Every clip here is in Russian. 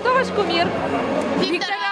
кто ваш кумир? Викторан!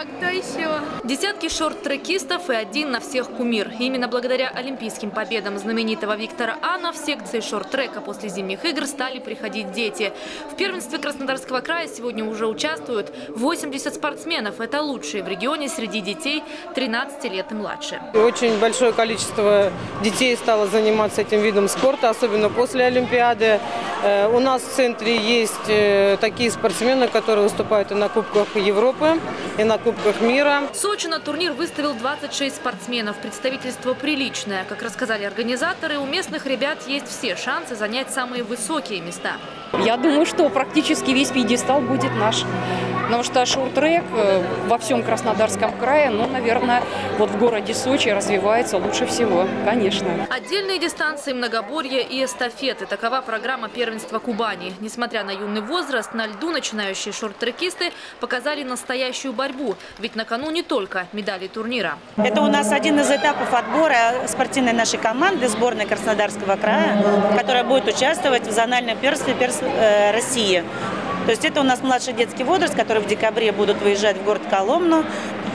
А кто еще? Десятки шорт-трекистов и один на всех кумир. Именно благодаря олимпийским победам знаменитого Виктора Анна в секции шорт-трека после зимних игр стали приходить дети. В первенстве Краснодарского края сегодня уже участвуют 80 спортсменов. Это лучшие в регионе среди детей 13 лет и младше. Очень большое количество детей стало заниматься этим видом спорта, особенно после Олимпиады. Э, У нас в центре есть э, такие спортсмены, которые выступают и на Кубках Европы, и на Кубках мира. В Сочи на турнир выставил 26 спортсменов. Представительство приличное. Как рассказали организаторы, у местных ребят есть все шансы занять самые высокие места. Я думаю, что практически весь пьедестал будет наш. Потому что шорт-трек э, во всем Краснодарском крае, ну, наверное, вот в городе Сочи развивается лучше всего, конечно. Отдельные дистанции, многоборье и эстафеты. Такова программа первенства Кубани. Несмотря на юный возраст, на льду начинающие шорт-трекисты показали настоящую борьбу. Ведь на кону не только медали турнира. Это у нас один из этапов отбора спортивной нашей команды, сборной Краснодарского края, которая будет участвовать в зональном первенстве перс- э, России. То есть это у нас младший детский возраст, который в декабре будут выезжать в город Коломну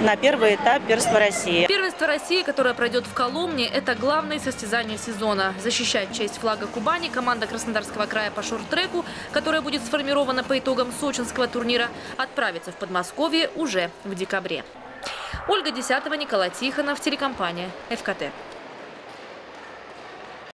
на первый этап первенства России. Первенство России, которое пройдет в Коломне, это главное состязание сезона. Защищать честь флага Кубани команда Краснодарского края по шорт-треку, которая будет сформирована по итогам сочинского турнира, отправится в Подмосковье уже в декабре. Ольга Десятого, Николай Тихонов, телекомпания ФКТ.